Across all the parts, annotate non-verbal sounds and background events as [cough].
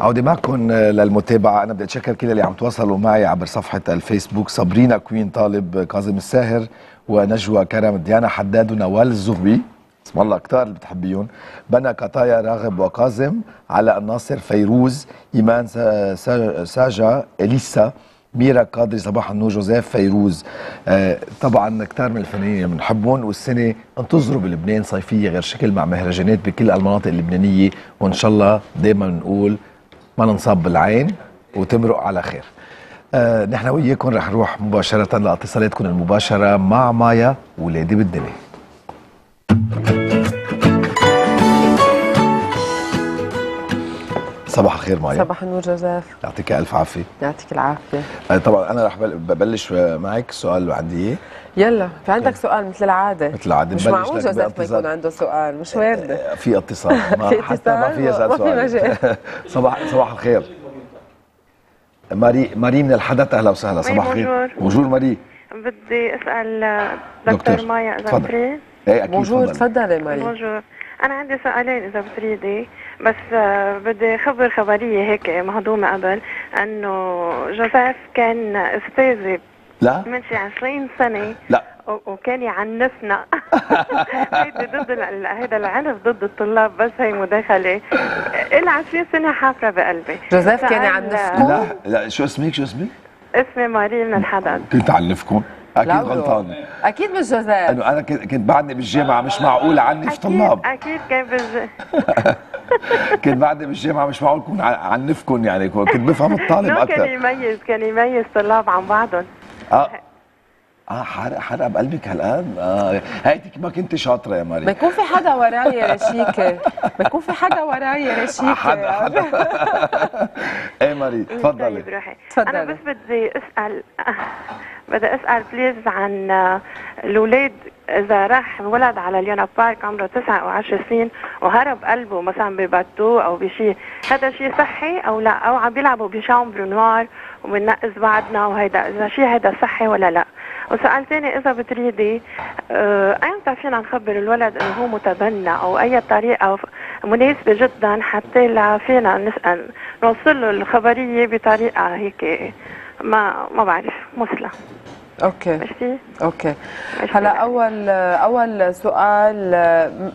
عودة معكم للمتابعة. أنا بدي أتشكر كل اللي عم تواصلوا معي عبر صفحة الفيسبوك. صابرينا كوين طالب كاظم الساهر ونجوى كرم ديانا حداد ونوال الزغبي اسم الله كتار اللي بتحبيهم. بنا كطايا راغب وكاظم علاء الناصر فيروز إيمان سا- سا- ساجا إليسا ميرا قادري صباح النور جوزيف فيروز. آه طبعا كتار من الفنانين بنحبهم. والسنة انتظروا بلبنان صيفية غير شكل مع مهرجانات بكل المناطق اللبنانية. وإن شاء الله دائما نقول ما ننصاب بالعين وتمرق على خير. آه نحن وياكم رح نروح مباشرة لاتصالاتكم المباشرة مع مايا ولادي بالدنيا. صباح الخير مايا. صباح النور جوزيف يعطيك ألف عافية. يعطيك العافية. آه، طبعا أنا رح بل- ببلش معك سؤال اللي عندي. اياه يلا في عندك سؤال مثل العادة؟ مثل العادة مش معقول جوزيف ما. يكون عنده سؤال مش وارده آه، في اتصال. [laughs] ما في حتى ما اتصال؟ في سؤال. مجال. [laughs] صباح صباح الخير. ماري ماري من الحدث أهلا وسهلا. صباح الخير. bonjour. ماري. بدي أسأل دكتور. دكتور مايا اذا إيه أكيد bonjour تفضل. تفضلي ماري bonjour. أنا عندي سؤالين إذا بتريدي بس آه، بدي خبر خبرية هيك مهضومة قبل إنه جوزيف كان أستاذي لا. من شي 20 سنة. لا. وكان يعنفنا. [laughs] هيدي ضد هيدا العنف ضد الطلاب بس هي مداخلة. إلها 20 سنة حافره بقلبي. جوزيف كان يعنفكم؟ لا لا شو اسمك؟ شو اسمك؟ اسمي ماري من الحدث. كنت أعنفكم. أكيد غلطان أكيد مش جوزيف إنه أنا كنت كنت بعدني بالجامعة مش معقول عنف طلاب. أكيد كان بز... [laughs] كنت بعدني بالجامعة مش معقول كون ع- عنفكم يعني. كنت بفهم الطالب [laughs] نو كان أكثر. يميز كان يميز طلاب عن بعضهم. آه. آه حرق حرق بقلبك هالقد؟ آه. هيديك ما كنت شاطرة يا ما ماري يكون في حدا وراي رشيكه ما [laughs] يكون في حدا وراي رشيكه حدا حدا. إيه ماري تفضلي. طيب روحي. تفضلي. أنا بس بدي أسأل [laughs] بدي أسأل بليز عن آه، الاولاد إذا راح ولد على اليونا بارك عمره تسعة أو 10 سنين وهرب قلبه مثلا بباتو أو بشيء هذا شيء صحي أو لا؟ أو عم بيلعبوا ب chambre noire وبننقص بعضنا وهيدا. إذا شيء هذا صحي ولا لا. وسؤال ثاني إذا بتريدي آه ايمتى فينا نخبر الولد إنه هو متبنى أو أي طريقة؟ مناسبة جدا حتى لا فينا نسأل نوصل له الخبرية بطريقة هيك ما ما بعرف مثلى. أوكي. ماشي أوكي. ماشي. هلا أول أول سؤال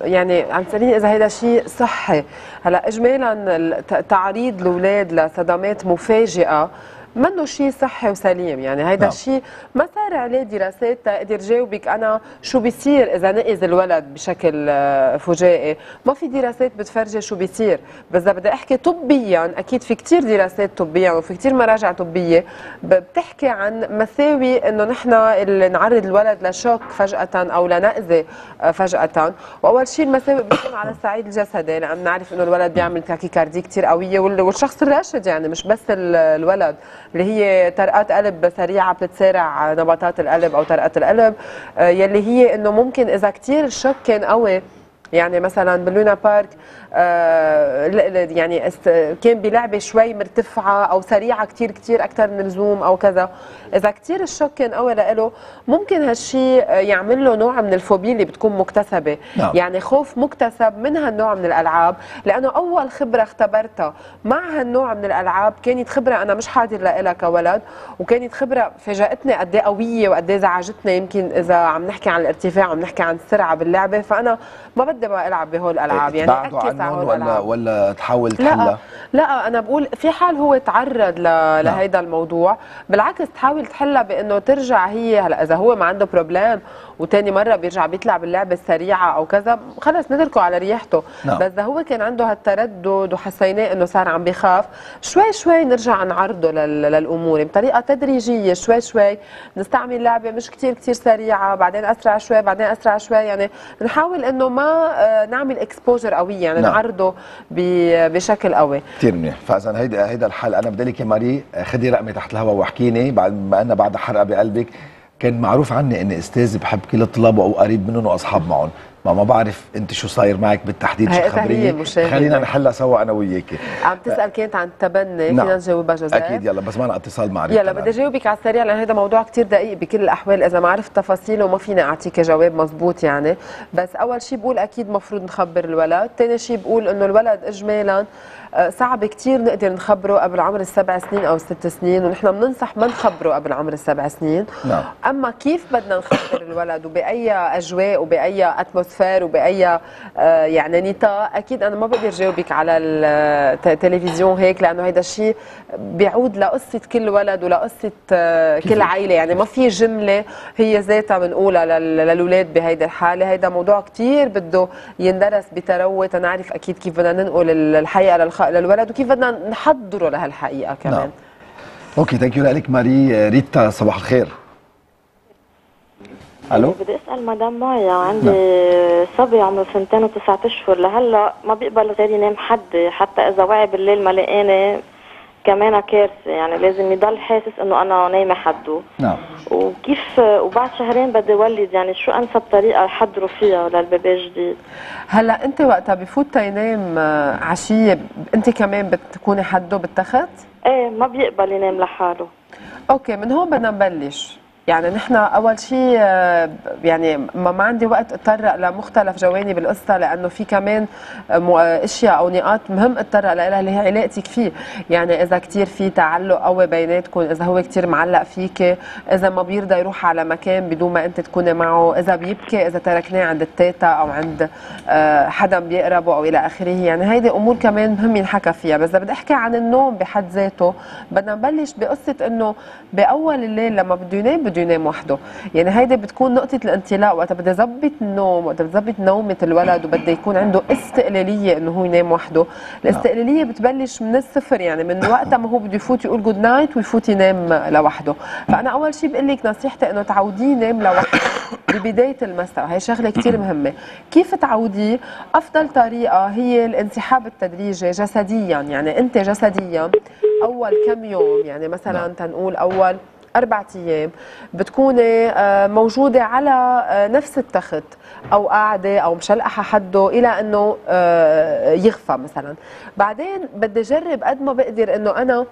يعني عم تسأليني إذا هيدا شيء صحي. هلا اجمالا تعريض الأولاد لصدمات مفاجئة منه شيء صحي وسليم. يعني هيدا نعم. الشيء ما صار عليه دراسات. تقدر جاوبك أنا شو بيصير إذا نقز الولد بشكل آه، فجائي. ما في دراسات بتفرجي شو بيصير. بس إذا بدي أحكي طبيا أكيد في كتير دراسات طبيا وفي كتير مراجع طبية بتحكي عن مساوي إنه نحن اللي نعرض الولد لشوك فجأة أو لنقزة آه، فجأة. وأول شيء المساوئ بتكون على الصعيد الجسدي لأن نعرف إنه الولد بيعمل tachycardie كتير قوية وال- والشخص الراشد يعني مش بس ال- الولد. اللي هي طرقات قلب سريعة بتتسارع نبضات القلب أو طرقات القلب. آه، يلي هي إنه ممكن إذا كتير ال choc كان قوي يعني مثلا بال luna park يعني إذا كان بلعبة شوي مرتفعة أو سريعة كتير كتير أكثر من اللزوم أو كذا. إذا كتير الشوك كان قوي لإله ممكن هالشيء آه، يعمل له نوع من الفوبيا اللي بتكون مكتسبة. نعم. يعني خوف مكتسب من هالنوع من الألعاب لأنه أول خبرة اختبرتها مع هالنوع من الألعاب كانت خبرة أنا مش حاضر لها كولد وكانت خبرة فاجأتني قد إيه قوية وقد إيه زعجتني. يمكن إذا عم نحكي عن الارتفاع عم نحكي عن السرعة باللعبة فأنا ما بدي بقى ألعب بهول الألعاب. يعني بعدوا هول ولا ولا تحاول لا تحلها لا أنا بقول في حال هو تعرض ل... لهيدا الموضوع بالعكس تحاول تحلها بإنه ترجع هي هلا إذا هو ما عنده problème وتاني مرة بيرجع بيطلع باللعبة السريعة أو كذا خلص نتركه على راحته نعم. بس إذا هو كان عنده هالتردد وحسيناه إنه صار عم بيخاف شوي شوي نرجع نعرضه لل... للأمور بطريقة تدريجية شوي شوي نستعمل لعبة مش كتير كتير سريعة بعدين أسرع شوي بعدين أسرع شوي يعني نحاول إنه ما آه، نعمل exposure قوي يعني نعم. نعرضه ب- بشكل قوي. كثير منيح. فاذا هيدا هيدا الحل. أنا بدي لك يا ماري خدي رقمي تحت الهواء واحكيني. بعد ما أنا بعد حرقة بقلبك كان معروف عني إني أستاذ بحب كل الطلاب أو قريب منهم وأصحاب معهم. ما ما بعرف انت شو صاير معك بالتحديد شو خبريني. خلينا نحلها سوا أنا وياكي عم تسأل كانت عن التبني نعم. فينا نجاوبها جوزيف أكيد يلا بس معنا اتصال مع يلا بدي أجاوبك على السريع لأن هذا موضوع كتير دقيق بكل الأحوال إذا ما عرفت تفاصيله ما فيني أعطيك جواب مزبوط يعني بس أول شيء بقول أكيد مفروض نخبر الولد ثاني شيء بقول إنه الولد اجمالا آه، صعب كتير نقدر نخبره قبل عمر السبع سنين أو الست سنين ونحن بننصح ما نخبره قبل عمر السبع سنين نعم. أما كيف بدنا نخبر الولد وبأي أجواء وبأي اتموسفير وباي آه، يعني نطاق أكيد أنا ما بقدر جاوبك على التلفزيون هيك لأنه هيدا الشيء بيعود لقصة كل ولد ولقصة آه، كل عائله يعني ما في جملة هي ذاتها بنقولها لل- للأولاد بهيدي الحالة. هيدا موضوع كتير بده يندرس بتروي تنعرف أكيد كيف بدنا ننقل الحقيقة للخ- للولد وكيف بدنا نحضره لهالحقيقة كمان. نعم. أوكي thank you لك ماري. ريتا صباح الخير. ألو؟ بدي أسأل مدام مايا عندي صبي عمره سنتين وتسعة أشهر لهلأ ما بيقبل غير ينام حدي حتى إذا وعي بالليل ما لقاني كمان كارثة يعني لازم يضل حاسس إنه أنا نايمة حده. نعم. وكيف وبعد شهرين بدي ولد يعني شو أنسب طريقة أحضره فيها للبيبي الجديد؟ هلأ أنت وقتها بفوت تينام آه، عشية أنت كمان بتكوني حده بالتخت؟ إيه ما بيقبل ينام لحاله. أوكي من هون بدنا نبلش. يعني نحن أول شيء آه، يعني ما عندي وقت أتطرق لمختلف جوانب القصة لأنه في كمان آه، آه، إشياء أو نقاط مهم أتطرق لها اللي هي علاقتك فيه يعني إذا كثير في تعلق قوي بيناتكم إذا هو كثير معلق فيك إذا ما بيرضى يروح على مكان بدون ما أنت تكوني معه إذا بيبكي إذا تركناه عند التيتا أو عند حدا بيقربه أو إلى آخره. يعني هيدي أمور كمان مهم ينحكى فيها. بس إذا بدي أحكي عن النوم بحد ذاته بدنا نبلش بقصة إنه بأول الليل لما بده ينام بده ينام وحده. يعني هيدي بتكون نقطة الانطلاق وقت بدي أظبط النوم وقت بدي أظبط نومة الولد وبده يكون عنده استقلالية إنه هو ينام وحده. الاستقلالية بتبلش من الصفر يعني من وقتها ما هو بده يفوت يقول good night ويفوت ينام لوحده. فأنا أول شيء بقول لك نصيحتي إنه تعوديه ينام لوحده [coughs] ببداية المساء. هي شغلة كثير مهمة. كيف تعوديه؟ أفضل طريقة هي الانسحاب التدريجي جسديا. يعني أنت جسديا أول كم يوم يعني مثلا تنقول أول أربعة أيام بتكوني آه، موجودة على آه، نفس التخت أو قاعدة أو مشلقحة حده إلى أنه آه، يغفى مثلا. بعدين بدي أجرب قد ما بقدر أنه أنا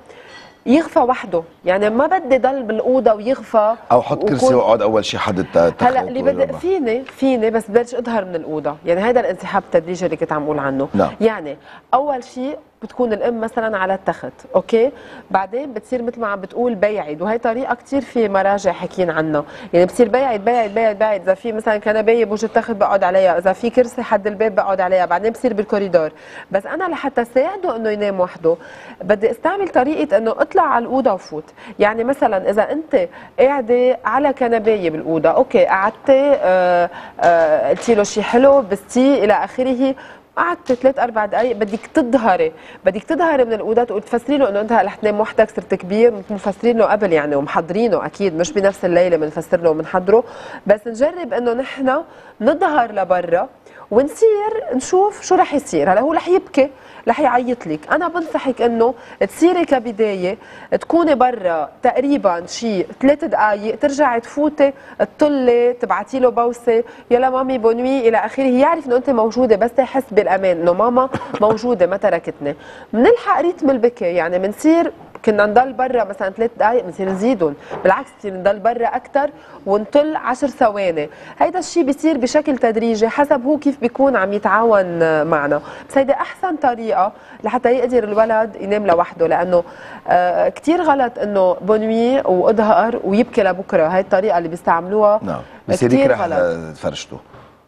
يغفى وحده. يعني ما بدي ضل بالأوضة ويغفى أو حط كرسي وأقعد أول شيء حد التخت هلأ اللي بدي فيني فيني بس بلش أظهر من الأوضة. يعني هذا الانسحاب التدريجي اللي كنت عم أقول عنه. نعم. يعني أول شيء بتكون الام مثلا على التخت أوكي؟ بعدين بتصير مثل ما عم بتقول بيعد وهي طريقة كثير في مراجع حكين عنها. يعني بتصير بيعد بيعد بيعد بيعد. إذا في مثلا كنبايه بوجه التخت بقعد عليها إذا في كرسي حد الباب بقعد عليها. بعدين بصير بالكوريدور. بس أنا لحتى ساعده إنه ينام وحده بدي أستعمل طريقة إنه أطلع على الأوضة وفوت. يعني مثلا إذا أنت قاعدة على كنبايه بالأوضة أوكي قعدتي آه آه قلتي له شيء حلو بستي إلى آخره. قعدت ثلاث أربع دقائق بدك تظهري بدك تظهري من الأوضة تقول تفسري له إنه أنت رح تنام وحدك صرت كبير مفسرين له قبل يعني ومحضرينه أكيد مش بنفس الليلة بنفسر له وبنحضره. بس نجرب إنه نحن نظهر لبرا ونصير نشوف شو رح يصير. هلا هو رح يبكي رح يعيط لك. أنا بنصحك إنه تصيري كبداية تكوني برا تقريبا شي ثلاث دقائق ترجعي تفوتي تطلي تبعتي له بوسة يلا مامي بونوي إلى آخره. يعرف إنه أنت موجودة بس يحس بالامان إنه ماما موجودة ما تركتني. بنلحق ريتم البكي يعني بنصير كنا نضل برا مثلا ثلاث دقائق بنصير نزيدهم. بالعكس بنصير نضل برا أكثر ونطل عشر ثواني. هيدا الشيء بيصير بشكل تدريجي حسب هو كيف بيكون عم يتعاون معنا. بس هيدا أحسن طريقة لحتى يقدر الولد ينام لوحده لأنه آه كثير غلط إنه بنومه واظهر ويبكي لبكرة. هاي الطريقة اللي بيستعملوها نعم. بصير يكره فرشته.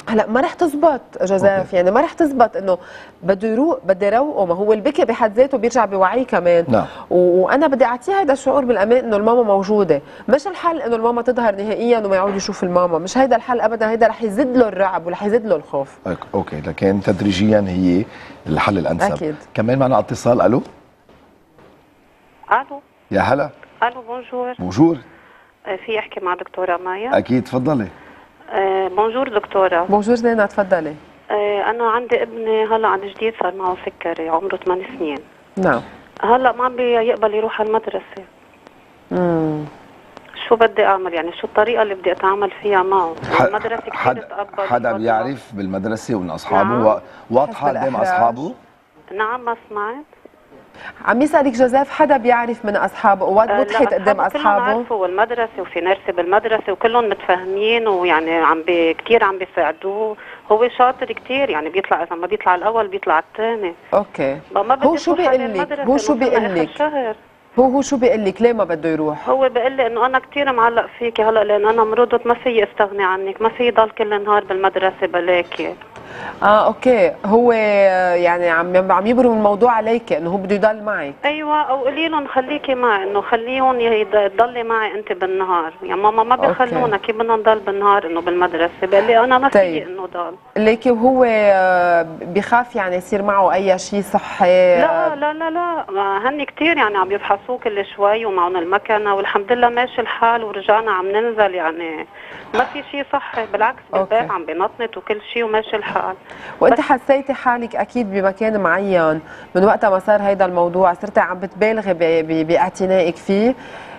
هلا ما رح تزبط جوزيف أوكي. يعني ما رح تزبط إنه بده يروق بدي روقه. ما هو البكي بحد ذاته بيرجع بوعيه كمان. نعم. وأنا بدي اعطيه هذا الشعور بالأمان إنه الماما موجودة. مش الحل إنه الماما تظهر نهائيا وما يعود يشوف الماما. مش هيدا الحل ابدا. هيدا رح يزيد له الرعب ورح يزيد له الخوف. أوكي. لكن تدريجيا هي الحل الأنسب. أكيد. كمان معنا اتصال. ألو؟ ألو. يا هلا. ألو bonjour. bonjour. آه، في أحكي مع دكتورة مايا؟ أكيد تفضلي. آه، bonjour دكتورة. bonjour زينة تفضلي. آه، أنا عندي ابني هلا عن جديد صار معه سكري عمره 8 سنين. نعم. هلا ما عم بيقبل يروح على المدرسة. مم. شو بدي أعمل؟ يعني شو الطريقة اللي بدي أتعامل فيها معه؟ المدرسة كثير حد تقبل حدا. بيعرف بالمدرسة ومن أصحابه؟ نعم. و- واضحة حسب قدام. أصحابه؟ نعم ما سمعت. عم يسألك جوزيف حدا بيعرف من أصحابه؟ وقت آه، لا، وضحت قدام أصحابه كلهم عرفوا والمدرسة وفي نرسة بالمدرسة وكلهم متفاهمين ويعني عم بي كثير عم بيساعدوه. هو شاطر كثير يعني بيطلع إذا ما بيطلع الأول بيطلع الثاني okay. ما هو شو بيقول لك؟ هو شو بيقول لك؟ هو هو شو بيقول لك ليه ما بده يروح؟ هو بيقول لي إنه أنا كثير معلق فيكي هلأ لأن أنا مرضت ما في استغني عنك ما في ضل كل النهار بالمدرسة بلاكي. آه okay. هو آه، يعني عم عم يبرم الموضوع عليك إنه هو بده يضل معك أيوه أو قولي لهم خليكي معي إنه خليهم يض- تضلي معي أنت بالنهار. يا ماما ما okay. بيخلونا كيف بدنا نضل بالنهار إنه بالمدرسة؟ بقول لي أنا ما طيب. إنه ضل. ليكي وهو آه، بخاف يعني يصير معه أي شيء صحي؟ لا لا لا لا. هن كثير يعني عم يفحصوه كل شوي ومعهم المكنة والحمد لله ماشي الحال ورجعنا عم ننزل يعني ما في شيء صحي. بالعكس بالبيت. عم بنطنط وكل شيء وماشي الحال. وأنت حسيتي حالك أكيد بمكان معين من وقت ما صار هيدا الموضوع صرتي عم بتبالغي باعتنائك فيه؟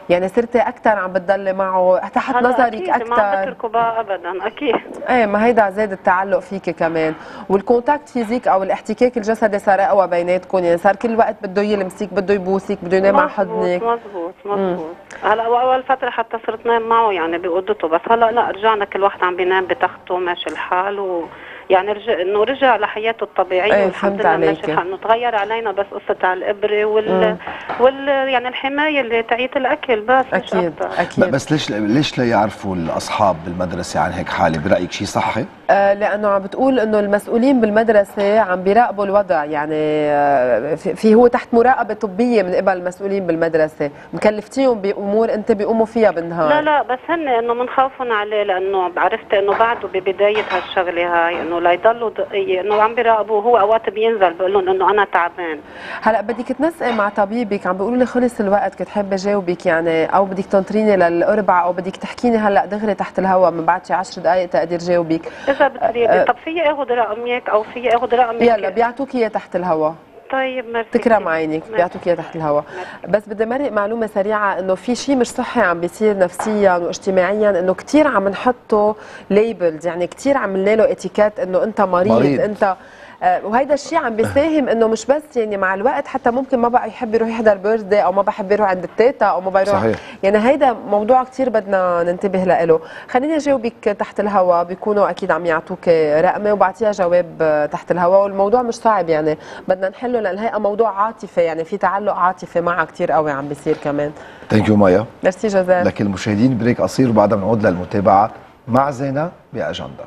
يعني صرتي أكثر عم بتضلي معه تحت نظرك أكيد ما عم أكثر بقى ابدا أكيد. إيه ما هيدا زاد التعلق فيك كمان. وال contact physique أو الاحتكاك الجسدي صار أقوى بيناتكم يعني صار كل وقت بده يلمسك بده يبوسك بده ينام على حضنك. مزبوط مزبوط هلا أول فترة حتى صرت نام معه يعني باوضته بس هلا لا رجعنا كل واحد عم بينام بتخته ماشي الحال و يعني رجع إنه رجع لحياته الطبيعية إيه، والحمد لله. ماشي الحال إنه تغير علينا بس قصة على الإبرة وال وال يعني الحمية اللي تبعيت الأكل بس أكيد أكيد. بس ليش ليش لا يعرفوا الأصحاب بالمدرسة عن هيك حالة؟ برأيك شيء صحي؟ آه، لأنه عم بتقول إنه المسؤولين بالمدرسة عم بيراقبوا الوضع يعني آه، في في هو تحت مراقبة طبية من قبل المسؤولين بالمدرسة. مكلفتيهم بأمور أنت بيقوموا فيها بالنهار. لا لا بس هن إنه منخوفن عليه لأنه عرفت إنه بعده ببداية هالشغلة هاي إنه ليضلوا دقيه إنه عم بيراقبوه هو أوقات بينزل بقول لهم إنه أنا تعبان. هلأ بدك تنسقي مع طبيبك عم بيقولوا لي خلص الوقت كنت حابة جاوبك يعني أو بدك تنطريني للاربع أو بدك تحكيني هلأ دغري تحت الهواء من بعد شي 10 دقائق تقدر جاوبك. إذا بتريدي طب في آخذ رقمك أو في آخذ رقمك؟ يلا بيعطوك إياه تحت الهواء طيب ميرسي تكرم عينك. بيعطوك اياه تحت الهواء بس بدي مرق معلومة سريعة إنه في شيء مش صحي عم بيصير نفسيا واجتماعيا إنه كثير عم نحطه labels يعني كثير عم له étiquettes إنه أنت مريض, مريض. أنت وهيدا الشيء عم بيساهم إنه مش بس يعني مع الوقت حتى ممكن ما بقى يحب يروح يحضر birthday أو ما بحب يروح عند التيتا أو ما بيروح صحيح. يعني هيدا موضوع كثير بدنا ننتبه له خليني أجاوبك تحت الهواء بيكونوا أكيد عم يعطوك رقمة وبعطيها جواب آه، تحت الهواء والموضوع مش صعب يعني. بدنا نحله لأن هي موضوع عاطفي يعني في تعلق عاطفي معها كثير قوي عم بيصير كمان. thank you مايا. ميرسي جوزيف. لكن المشاهدين break قصير وبعدها بنعود للمتابعة مع زينة بأجندة.